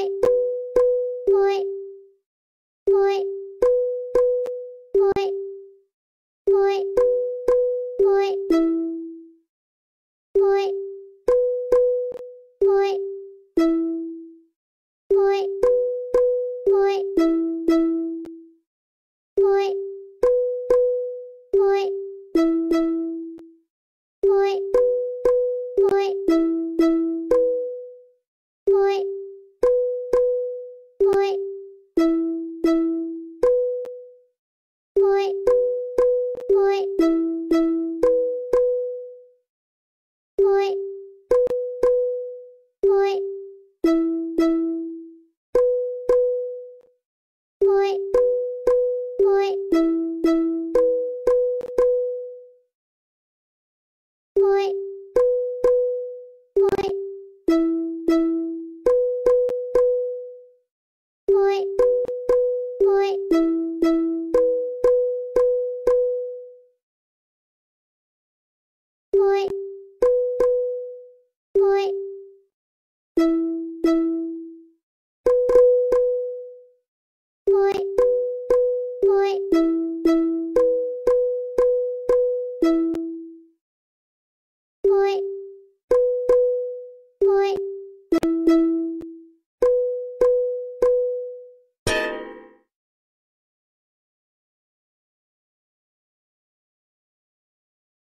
Bye. い。ぽい。ぽい。ぽい。ぽい。ぽい。ぽい。ぽい。ぽい。Bye.